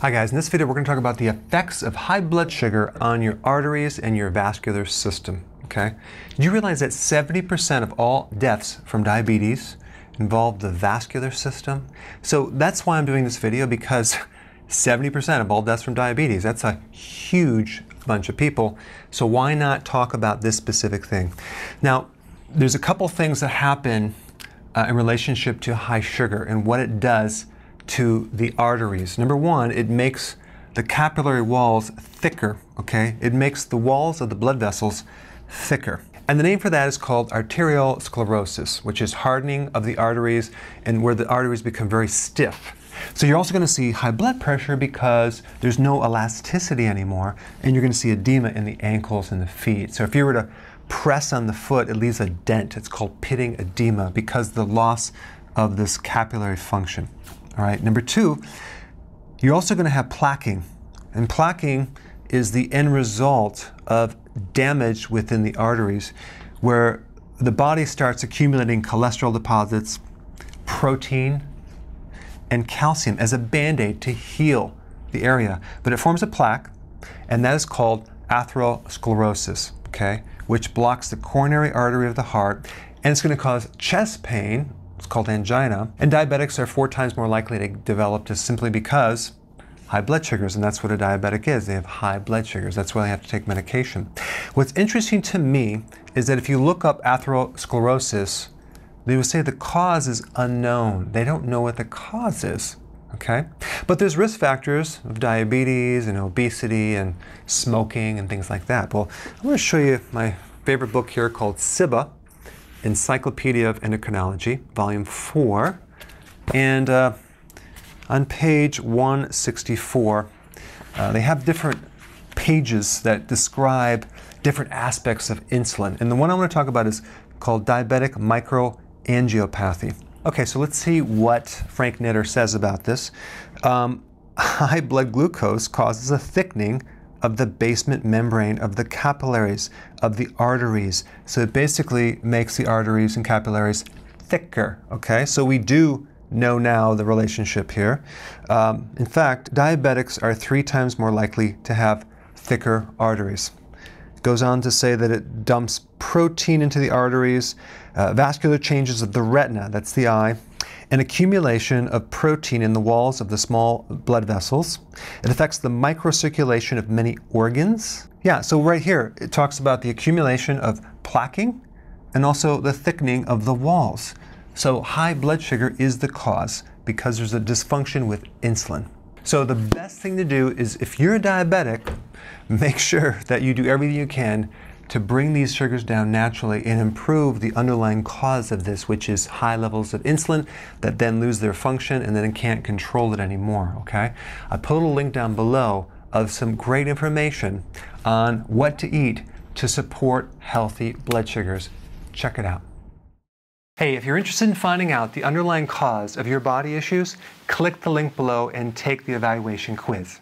Hi guys, in this video we're going to talk about the effects of high blood sugar on your arteries and your vascular system. Okay? Did you realize that 70% of all deaths from diabetes involve the vascular system? So that's why I'm doing this video because 70% of all deaths from diabetes, that's a huge bunch of people. So why not talk about this specific thing? Now, there's a couple things that happen uh, in relationship to high sugar and what it does to the arteries. Number one, it makes the capillary walls thicker, okay? It makes the walls of the blood vessels thicker. And the name for that is called arteriosclerosis, which is hardening of the arteries and where the arteries become very stiff. So you're also going to see high blood pressure because there's no elasticity anymore, and you're going to see edema in the ankles and the feet. So if you were to press on the foot, it leaves a dent. It's called pitting edema because the loss of this capillary function. All right, number two, you're also going to have plaquing. And plaquing is the end result of damage within the arteries where the body starts accumulating cholesterol deposits, protein, and calcium as a band aid to heal the area. But it forms a plaque, and that is called atherosclerosis, okay, which blocks the coronary artery of the heart, and it's going to cause chest pain it's called angina. And diabetics are four times more likely to develop this simply because high blood sugars, and that's what a diabetic is. They have high blood sugars. That's why they have to take medication. What's interesting to me is that if you look up atherosclerosis, they would say the cause is unknown. They don't know what the cause is. Okay? But there's risk factors of diabetes and obesity and smoking and things like that. Well, I'm going to show you my favorite book here called CIBA, Encyclopedia of Endocrinology, Volume 4. And uh, on page 164, uh, they have different pages that describe different aspects of insulin. And the one I want to talk about is called diabetic microangiopathy. Okay, so let's see what Frank Netter says about this. Um, high blood glucose causes a thickening of the basement membrane of the capillaries, of the arteries. So it basically makes the arteries and capillaries thicker, okay? So we do know now the relationship here. Um, in fact, diabetics are three times more likely to have thicker arteries. It goes on to say that it dumps protein into the arteries, uh, vascular changes of the retina, that's the eye, an accumulation of protein in the walls of the small blood vessels. It affects the microcirculation of many organs. Yeah, so right here, it talks about the accumulation of plaquing and also the thickening of the walls. So high blood sugar is the cause because there's a dysfunction with insulin. So the best thing to do is if you're a diabetic, make sure that you do everything you can to bring these sugars down naturally and improve the underlying cause of this, which is high levels of insulin that then lose their function and then can't control it anymore, okay? I put a link down below of some great information on what to eat to support healthy blood sugars. Check it out. Hey, if you're interested in finding out the underlying cause of your body issues, click the link below and take the evaluation quiz.